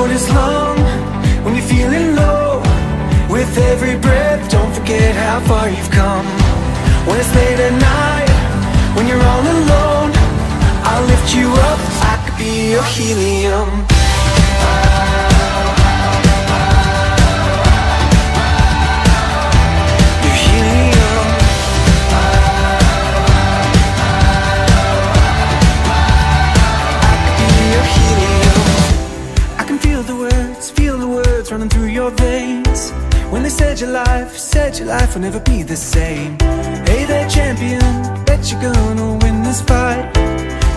road is long, when you're feeling low With every breath, don't forget how far you've come. When it's late at night, when you're all alone I'll lift you up, I could be your helium running through your veins. When they said your life, said your life will never be the same. Hey there champion, bet you're gonna win this fight.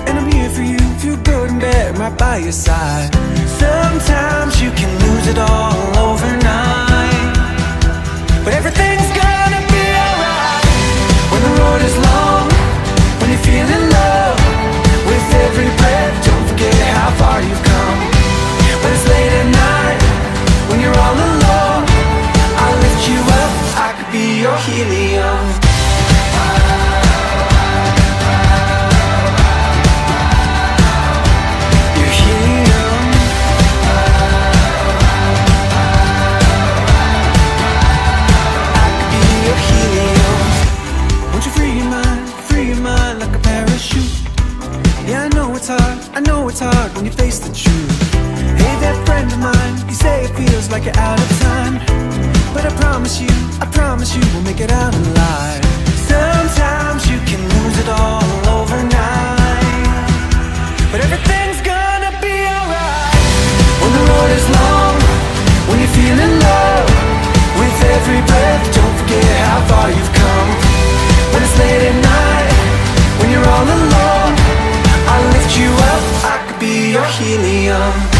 And I'm here for you through good and bad, right by your side. Sometimes you can lose it all overnight. But everything's Yeah, I know it's hard, I know it's hard when you face the truth. Hey there, friend of mine, you say it feels like you're out of time you we'll make it out alive. Sometimes you can lose it all overnight. But everything's gonna be alright. When the road is long, when you're feeling low With every breath, don't forget how far you've come. When it's late at night, when you're all alone I'll lift you up, I could be your helium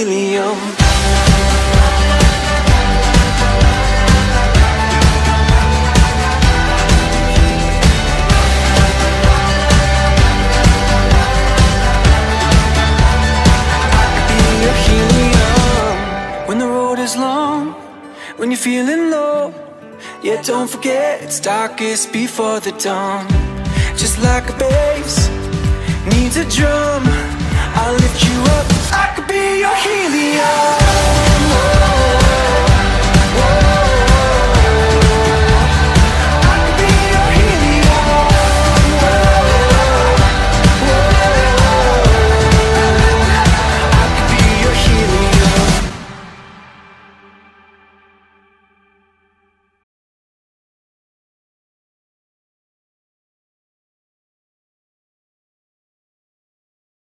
helium When the road is long, when you're feeling low Yeah, don't forget it's darkest before the dawn. Just like a bass needs a drum I'll lift you be your helium